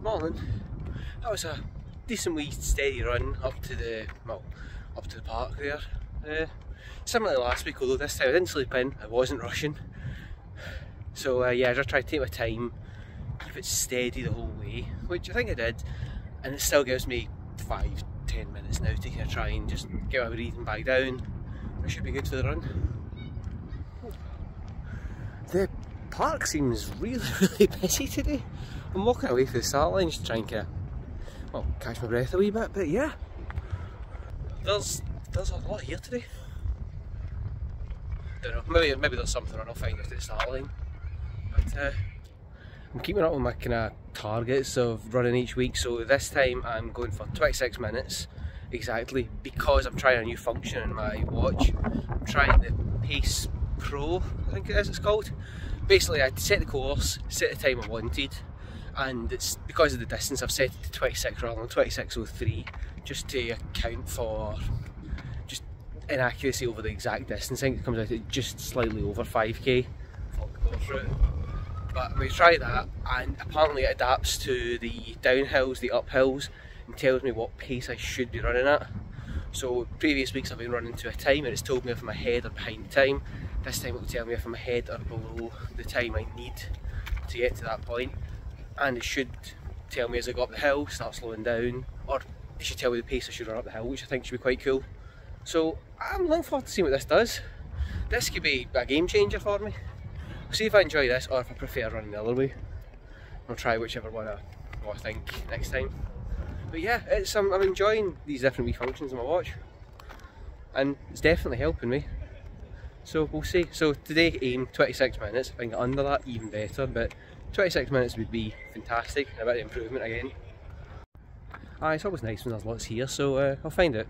Morning. That was a decent wee steady run up to the well, up to the park there. Uh, similar to last week, although this time I didn't sleep in, I wasn't rushing. So uh, yeah, I just tried to take my time, keep it steady the whole way, which I think I did, and it still gives me five, ten minutes now to kind of try and just get my breathing back down. I should be good for the run. The park seems really, really busy today. I'm walking away from the start line just trying to, well, catch my breath a wee bit, but yeah. There's there's a lot here today. Don't know, maybe maybe there's something I'll find at the start line. But uh, I'm keeping up with my kind of targets of running each week, so this time I'm going for 26 minutes exactly because I'm trying a new function in my watch. I'm trying the Pace Pro, I think it is it's called. Basically I set the course, set the time I wanted, and it's because of the distance I've set it to 26 rather than 26.03 just to account for just inaccuracy over the exact distance. I think it comes out at just slightly over 5k for the course route. But we try that and apparently it adapts to the downhills, the uphills and tells me what pace I should be running at. So previous weeks I've been running to a time and it's told me if I'm ahead or behind time. This time it will tell me if I'm ahead or below the time I need to get to that point and it should tell me as I go up the hill, start slowing down, or it should tell me the pace I should run up the hill, which I think should be quite cool. So I'm looking forward to seeing what this does. This could be a game changer for me. I'll see if I enjoy this or if I prefer running the other way. I'll try whichever one I, I think next time. But yeah, it's um, I'm enjoying these different wee functions on my watch. And it's definitely helping me. So we'll see. So today aim 26 minutes, if I can get under that even better, but 26 minutes would be fantastic, a bit of improvement again. Ah, it's always nice when there's lots here, so uh, I'll find out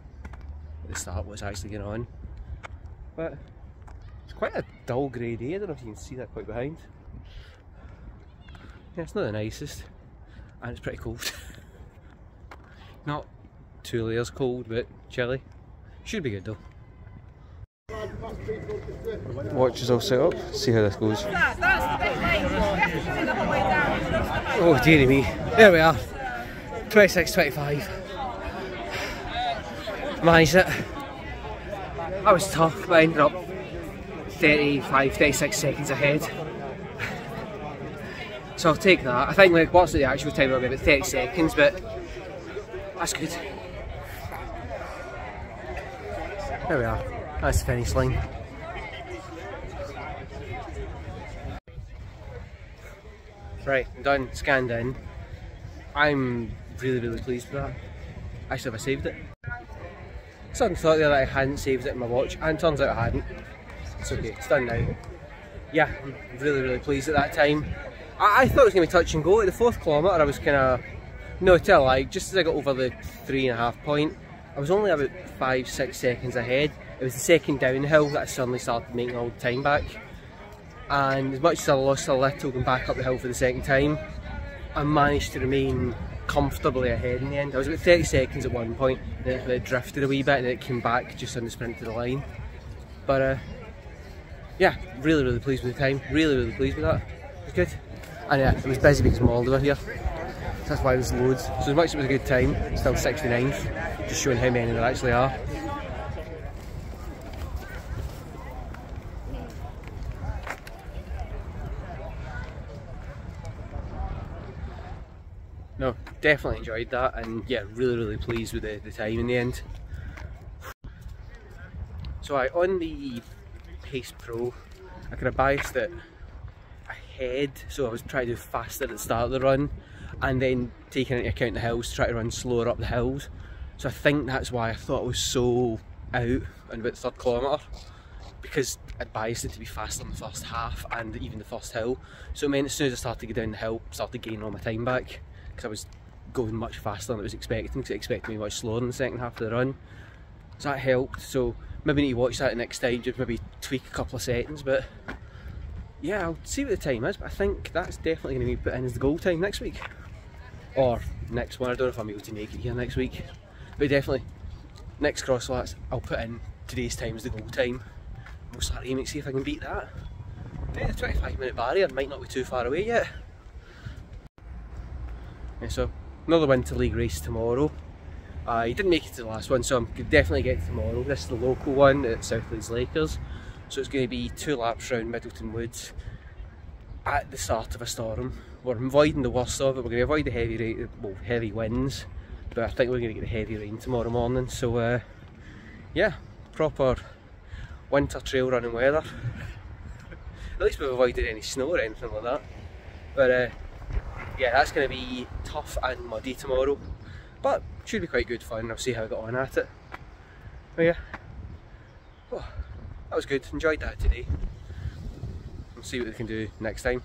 at the start what's actually going on. But it's quite a dull grey day, I don't know if you can see that quite behind. Yeah, it's not the nicest, and it's pretty cold. not two layers cold, but chilly. Should be good though. Watch is all set up, see how this goes. Oh dearie me, there we are, 26, 25. Managed it. That was tough, but I ended up 35, 36 seconds ahead. So I'll take that. I think like what's the actual time? It'll be about 30 seconds, but that's good. There we are. That's the finish line. Right, I'm done, scanned in. I'm really, really pleased with that. Actually, have I saved it? Sudden thought there that I hadn't saved it in my watch, and turns out I hadn't. It's okay, it's done now. Yeah, I'm really, really pleased at that time. I, I thought it was going to be touch and go. At the fourth kilometre, I was kind of, no, tell like, just as I got over the three and a half point, I was only about five, six seconds ahead. It was the second downhill that I suddenly started making all the time back and as much as I lost a little going back up the hill for the second time, I managed to remain comfortably ahead in the end. I was about 30 seconds at one point, then it drifted a wee bit and it came back just on the sprint to the line. But uh, yeah, really, really pleased with the time. Really, really pleased with that. It was good. And yeah, it was busy because Mold were here. So that's why there's loads. So as much as it was a good time, still 69th, just showing how many there actually are. no, definitely enjoyed that and yeah, really really pleased with the, the time in the end. So I on the PacePro, I kind of biased it ahead, so I was trying to do faster at the start of the run and then taking into account the hills, try to run slower up the hills. So I think that's why I thought it was so out on about the third kilometre because I'd biased it to be faster in the first half and even the first hill. So it meant as soon as I started to get down the hill, I started gaining all my time back because I was going much faster than I was expecting because I expected me much slower in the second half of the run. So that helped. So maybe need to watch that next time, just maybe tweak a couple of seconds. But yeah, I'll see what the time is. But I think that's definitely going to be put in as the goal time next week or next one. I don't know if I'm able to make it here next week, but definitely next Cross Flatts I'll put in today's time as the goal time. We'll start aiming to see if I can beat that. Yeah, the 25 minute barrier might not be too far away yet. Yeah, so another winter league race tomorrow. I didn't make it to the last one, so I'm definitely get to tomorrow. This is the local one at South Leeds Lakers. So it's going to be two laps round Middleton Woods at the start of a storm. We're avoiding the worst of it. We're going to avoid the heavy rain, well, heavy winds, but I think we're going to get the heavy rain tomorrow morning. So uh, yeah, proper winter trail running weather. At least we've avoided any snow or anything like that. But uh, yeah, that's going to be tough and muddy tomorrow. But should be quite good fun. I'll see how I got on at it. But yeah, oh, that was good. Enjoyed that today. We'll see what we can do next time.